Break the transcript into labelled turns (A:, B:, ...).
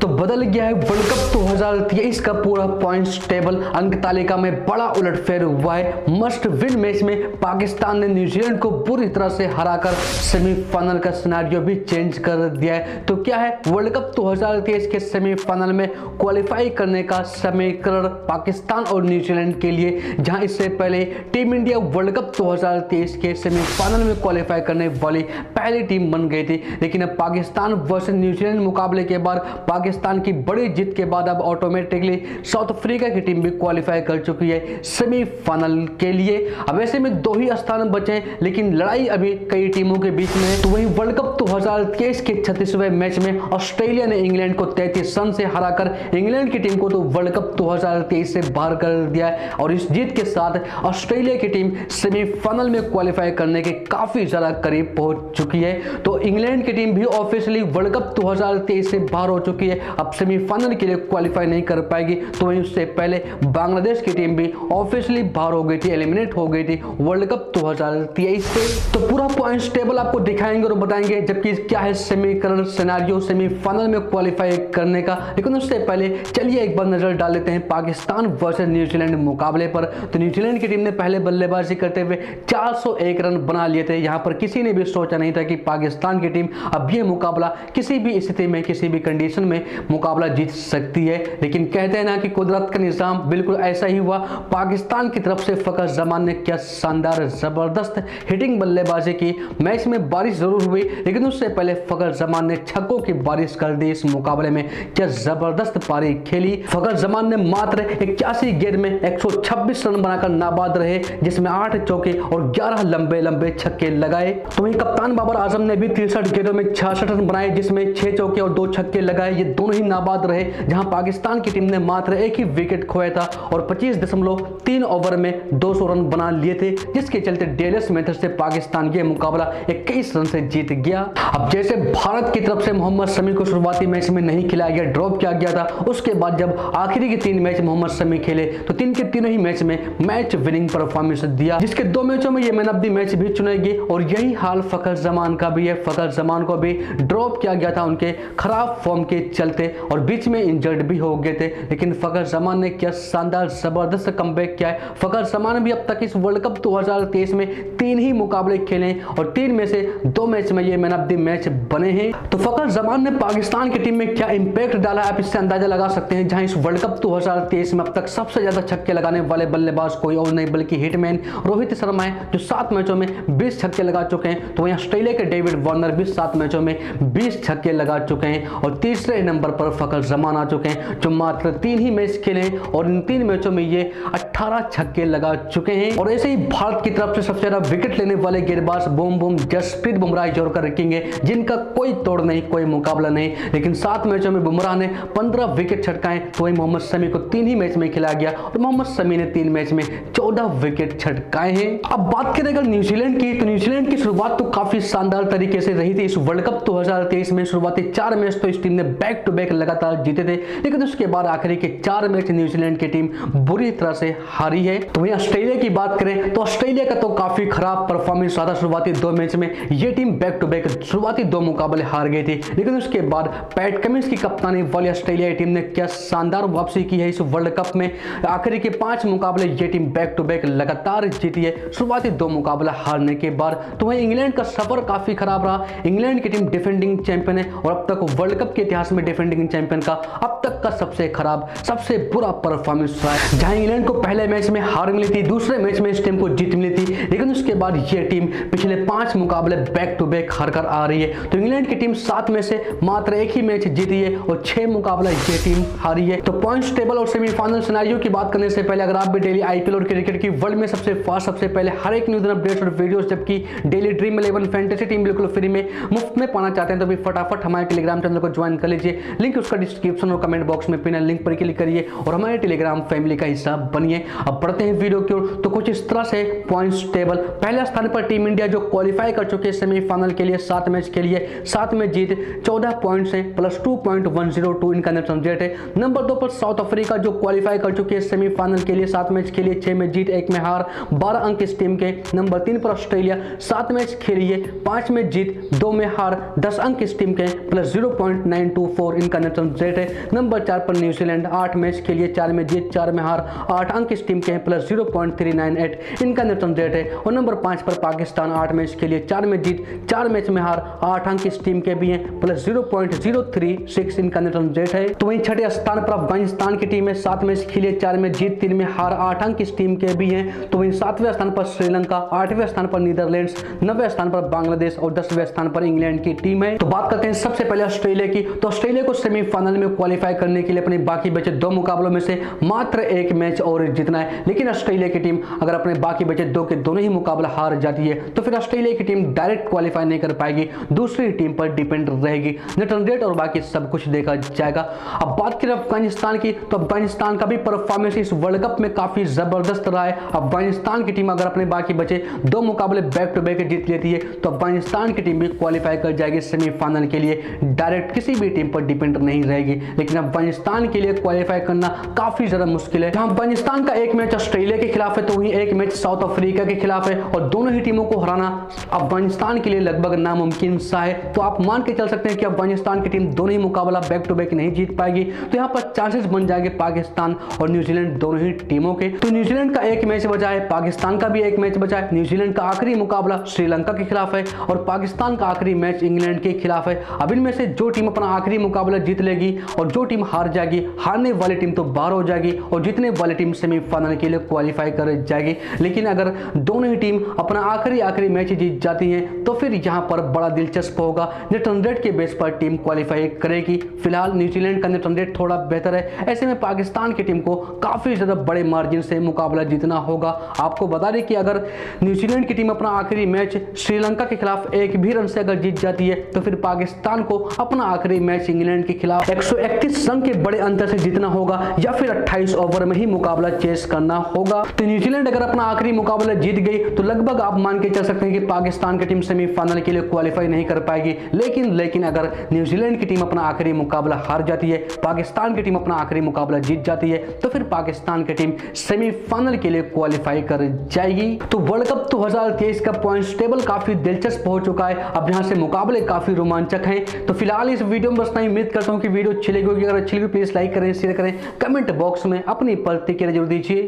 A: तो बदल गया है वर्ल्ड कप 2023 का पूरा पॉइंट्स टेबल अंक तालिका में बड़ा उलटफेर हुआ है। मस्ट विन मैच में पाकिस्तान ने न्यूजीलैंड को बुरी तरह से हराकर सेमीफाइनल का सिनेरियो भी चेंज कर दिया है। तो क्या है वर्ल्ड कप 2023 के सेमीफाइनल में क्वालिफाई करने का समीकरण पाकिस्तान और न्यूजीलैंड के लिए, जहाँ इससे पहले टीम इंडिया वर्ल्ड कप 2023 के सेमीफाइनल में क्वालिफाई करने वाली पहली टीम बन गई थी। लेकिन अब पाकिस्तान वर्सेस न्यूजीलैंड मुकाबले के बाद पाकिस्तान की बड़ी जीत के बाद अब ऑटोमेटिकली साउथ अफ्रीका की टीम भी क्वालिफाई कर चुकी है सेमीफाइनल के लिए। अब ऐसे में दो ही स्थान बचे हैं लेकिन लड़ाई अभी कई टीमों के बीच में है। तो वही वर्ल्ड कप 2023 के छत्तीसवें मैच में ऑस्ट्रेलिया ने इंग्लैंड को 33 रन से हराकर इंग्लैंड की टीम को तो वर्ल्ड कप 2023 से बाहर कर दिया और इस जीत के साथ ऑस्ट्रेलिया की टीम सेमीफाइनल में क्वालिफाई करने के काफ़ी ज़्यादा करीब पहुँच चुकी है। तो इंग्लैंड की टीम भी ऑफिशियली वर्ल्ड कप 2023 से बाहर हो चुकी है। अब सेमीफाइनल के लिए क्वालिफाई नहीं कर पाएगी। तो वहीं उससे पहले बांग्लादेश की टीम भी ऑफिशियली बाहर हो गई थी एलिमिनेट हो गई थी वर्ल्ड कप 2023 से। तो पूरा पॉइंट्स टेबल आपको दिखाएँगे और बताएँगे जबकि क्या है सेमीकरण सिनेरियो सेमीफाइनल में क्वालिफाई करने का। लेकिन उससे पहले चलिए एक बार नज़र डाल लेते हैं पाकिस्तान वर्सेस न्यूजीलैंड मुकाबले पर। तो न्यूजीलैंड की टीम ने पहले बल्लेबाजी करते हुए 401 रन बना लिए थे। यहाँ पर किसी ने भी सोचा नहीं था कि पाकिस्तान की टीम अब ये मुकाबला किसी भी स्थिति में, किसी भी कंडीशन में मुकाबला जीत सकती है। लेकिन कहते हैं ना कि कुदरत का निज़ाम बिल्कुल ऐसा ही हुआ। पाकिस्तान की तरफ़ से फ़कर जमान ने क्या शानदार, ज़बरदस्त हिटिंग बल्लेबाजी की। मैच में बारिश ज़रूर हुई, लेकिन उससे पहले फ़कर जमान ने छक्कों की बारिश कर दी। इस मुकाबले में क्या ज़बरदस्त पारी खेली। फ़कर जमान ने मात्र इक्यासी गेंद में 126 रन बनाकर नाबाद रहे, जिसमें आठ चौके और 11 लंबे लंबे छक्के लगाए। तो वहीं कप्तान बाबर आज़म ने भी तिरसठ गेंदों में छियासठ रन बनाए, जिसमें छह चौके और दो छक्के लगाए। ये दोनों ही नाबाद रहे, जहाँ पाकिस्तान की टीम ने मात्र एक ही विकेट खोया था और पच्चीस दशमलव तीन ओवर में 200 रन बना लिए थे, जिसके चलते डेलस मेथड से पाकिस्तान ये मुकाबला इक्कीस रन से जीत गया। अब जैसे भारत की तरफ़ से मोहम्मद शमी को शुरुआती मैच में नहीं खिलाया गया, ड्रॉप किया गया था, उसके बाद जब आखिरी के तीन मैच मोहम्मद शमी खेले तो तीन के तीनों ही मैच में मैच विनिंग परफॉर्मेंस दिया, जिसके दो मैचों में ये मैन ऑफ़ द मैच भी चुनेगी और यही हाल फखर जमान का भी है। फखर जमान को भी ड्रॉप किया गया था, उनके खराब फॉर्म के चलते और बीच में इंजर्ड भी हो गए थे। लेकिन फखर जमान ने क्या शानदार, ज़बरदस्त कम किया है। फखर जमान भी अब तक इस वर्ल्ड कप 2023 में तीन ही मुकाबले खेले और तीन में से दो मैच में ये मैन ऑफ़ द मैच बने हैं। तो फखर जमान ने पाकिस्तान की टीम में क्या इंपैक्ट डाला आप इससे अंदाज़ा लगा सकते हैं, जहाँ इस वर्ल्ड कप 2023 में अब तक सबसे ज़्यादा छक्के लगाने वाले बल्लेबाज कोई और नहीं, बल्कि हिटमैन रोहित शर्मा है, जो सात मैचों में बीस छक्के लगा चुके हैं। तो वहीं ऑस्ट्रेलिया के डेविड वार्नर भी सात मैचों में बीस छक्के लगा चुके हैं और तीसरे नंबर पर फखर जमान आ चुके हैं, जो मात्र तीन ही मैच खेले और इन तीन मैचों में ये 18 छक्के लगा चुके हैं। और ऐसे ही भारत की तरफ़ से सबसे ज़्यादा विकेट लेने वाले गेंदबाज बूम बूम जसप्रीत बुमराह जोड़कर रखेंगे, जिनका कोई तोड़ नहीं, कोई मुकाबला नहीं। लेकिन सात मैचों में बुमराह ने पंद्रह विकेट छटकाए तो वही मोहम्मद शमी को तीन ही मैच में खिलाया गया और मोहम्मद शमी ने तीन मैच में चौदह विकेट छटकाए हैं। अब बात करें अगर न्यूजीलैंड की तो न्यूजीलैंड की शुरुआत तो काफ़ी शानदार तरीके से रही थी। इस वर्ल्ड कप 2023 में शुरुआती चार मैच तो इस टीम ने बैक टू बैक लगातार जीते थे। लेकिन उसके बाद आखिरी के चार मैच न्यूजीलैंड की टीम बुरी तरह से हारी है। तो वहीं ऑस्ट्रेलिया की बात करें तो ऑस्ट्रेलिया का तो काफ़ी खराब परफॉर्मेंस रहा शुरुआती दो मैच में, ये टीम बैक टू बैक शुरुआती दो मुकाबले हार गई थी। लेकिन उसके बाद पैट कमिंस की कप्तानी वाली ऑस्ट्रेलिया टीम ने क्या शानदार वापसी की है इस वर्ल्ड कप में? आखिरी के पाँच मुकाबले ये टीम बैक टू बैक लगातार जीती है, शुरुआती दो मुकाबला हारने के बाद। तो वहीं इंग्लैंड का सफ़र काफ़ी खराब रहा। इंग्लैंड की टीम डिफेंडिंग चैंपियन है और अब तक वर्ल्ड कप के इतिहास में डिफेंडिंग चैंपियन का अब तक का सबसे खराब, सबसे बुरा परफॉर्मेंस रहा है। जहाँ इंग्लैंड को पहले मैच में हार मिली थी, दूसरे मैच में इस टीम को जीत मिली थी, लेकिन उसके बाद ये टीम पिछले पाँच मुकाबले बैक टू बैक हार कर आ रही है। तो इंग्लैंड की टीम सात में से मात्र एक ही मैच जीती है और छह मुकाबला ये टीम हारी है। तो पॉइंट्स टेबल और सेमीफाइनल सिनेरियो की बात करने से पहले, अगर आप भी डेली आईपीएल और क्रिकेट की वर्ल्ड में सबसे फास्ट सबसे पहले हर एक न्यूज़ अपडेट्स और वीडियोस जबकि daily Dream Eleven fantasy team बिल्कुल फ्री में मुफ़्त में पाना चाहते हैं तो भी फटाफट हमारे टेलीग्राम चैनल को ज्वाइन कर लीजिए। लिंक उसका डिस्क्रिप्शन और कमेंट बॉक्स में पिन लिंक पर क्लिक करिए और हमारे टेलीग्राम फैमिली का हिस्सा बनिए। अब पढ़ते हैं वीडियो की ओर। तो कुछ इस तरह से पॉइंट्स टेबल पहले स्थान पर टीम इंडिया जो क्वालिफाई कर चुके हैं सेमीफाइनल के लिए, सात मैच के लिए। सात में जीत, चौदह पॉइंट्स है plus two point one zero two इनका नेट रेट है। नंबर दो पर साउथ अफ्रीका जो क्वालिफाई कर चुके हैं सेमीफाइनल के लिए, सात मैच के लिए, छह में जीत, एक में हार, बारह अंक इस टीम के। नंबर तीन पर ऑस्ट्रेलिया सात मैच खेली है पाँच में जीत, दो में हार, दस अंक इस टीम के plus zero point nine two four score इनका रन रेट है। नंबर चार पर न्यूजीलैंड, आठ मैच के लिए चार में जीत, चार में हार, आठ अंक इस टीम के हैं plus zero point three nine eight. इनका रन रेट है। और नंबर पाँच पर पाकिस्तान, आठ मैच के लिए चार में जीत, चार मैच में हार, आठ अंक इस टीम के भी हैं plus zero point zero three six इनका रन रेट है। तो वहीं छठे स्थान पर अफ़गानिस्तान की टीम है। सात मैच खेले चार में जीत, तीन में हार, आठ अंक इस टीम के भी हैं। तो वहीं सातवें स्थान पर श्रीलंका, आठवें स्थान पर नीदरलैंड्स, नवे स्थान पर बांग्लादेश और दसवें स्थान पर इंग्लैंड की टीम है। तो बात करते हैं सबसे पहले ऑस्ट्रेलिया की। तो ऑस्ट्रेलिया को सेमीफाइनल में क्वालिफाई करने के लिए अपने बाकी बचे दो मुकाबलों में से मात्र एक मैच और जीतना है। लेकिन ऑस्ट्रेलिया की टीम अगर अपने बाकी बचे दो के दोनों ही मुकाबला हार जाती है तो फिर ऑस्ट्रेलिया की टीम डायरेक्ट क्वालिफाई नहीं कर पाएगी। दूसरी टीम पर डिपेंड रहेगी। नेट रन रेट और बाकी सब कुछ देखा जाएगा। अब बात करें अफ़गानिस्तान की तो अफ़गानिस्तान का भी परफॉर्मेंस इस वर्ल्ड कप में काफ़ी ज़बरदस्त रहा है। अफ़गानिस्तान की टीम अगर अपने बाकी बचे दो मुकाबले बैक टू बैक जीत लेती है तो अफ़गानिस्तान की टीम भी क्वालिफाई कर जाएगी सेमीफाइनल के लिए। डायरेक्ट किसी भी टीम पर डिपेंड नहीं रहेगी। लेकिन अफ़गानिस्तान के लिए क्वालिफाई करना काफ़ी ज़्यादा मुश्किल है। अफ़गानिस्तान का एक मैच ऑस्ट्रेलिया के खिलाफ है तो वहीं एक मैच साउथ अफ्रीका के खिलाफ है। और दोनों ही टीमों को हराना अफ़गानिस्तान के लिए लगभग नामुमकिन सा है। तो आप मान के चल सकते हैं कि अफ़गानिस्तान की टीम दोनों ही मुकाबला बैक टू बैक नहीं जीत पाएगी। तो यहाँ पर चांसेस बन जाएँगे पाकिस्तान और न्यूजीलैंड दोनों ही टीमों के। तो न्यूजीलैंड का एक मैच बचा है, पाकिस्तान का भी एक मैच बचा है। न्यूजीलैंड का आखिरी मुकाबला श्रीलंका के खिलाफ है और पाकिस्तान का आखिरी मैच इंग्लैंड के खिलाफ है। अब इनमें से जो टीम अपना आखिरी मुकाबला जीत लेगी और जो टीम हार जाएगी, हारने वाली टीम तो बाहर हो जाएगी और जीतने वाली टीम सेमीफाइनल के लिए क्वालिफाई कर जाएगी। लेकिन अगर दोनों ही टीम अपना आखिरी आखिरी मैच जीत जाती हैं तो फिर यहाँ पर बड़ा दिलचस्प होगा। नेट रेट के बेस पर टीम क्वालिफाई करेगी। फ़िलहाल न्यूजीलैंड का नेट रेट थोड़ा बेहतर है। ऐसे में पाकिस्तान की टीम को काफ़ी ज़्यादा बड़े मार्जिन से मुकाबला जीतना होगा। आपको बता दें कि अगर न्यूजीलैंड की टीम अपना आखिरी मैच श्रीलंका के खिलाफ एक भी रन से अगर जीत जाती है तो फिर पाकिस्तान को अपना आखिरी मैच इंग्लैंड के खिलाफ 131 रन के बड़े अंतर से जीतना होगा या फिर 28 ओवर में ही मुकाबला चेस करना होगा। तो न्यूजीलैंड अगर अपना आखिरी मुकाबला जीत गई तो लगभग आप मान के चल सकते हैं कि पाकिस्तान की टीम सेमीफाइनल के लिए क्वालिफाई नहीं कर पाएगी। लेकिन लेकिन अगर न्यूजीलैंड की टीम अपना आखिरी मुकाबला हार जाती है, पाकिस्तान की टीम अपना आखिरी मुकाबला जीत जाती है तो फिर पाकिस्तान की टीम सेमीफाइनल के लिए क्वालिफाई कर जाएगी। तो वर्ल्ड कप 2023 का पॉइंट टेबल काफ़ी दिलचस्प हो चुका है। अब यहाँ से मुकाबले काफ़ी रोमांचक हैं। तो फ़िलहाल इस वीडियो में बस मैं उम्मीद करता हूँ कि वीडियो अच्छी लगी होगी। अगर अच्छी लगी प्लीज़ लाइक करें शेयर करें। कमेंट बॉक्स में अपनी प्रतिक्रिया ज़रूर दीजिए।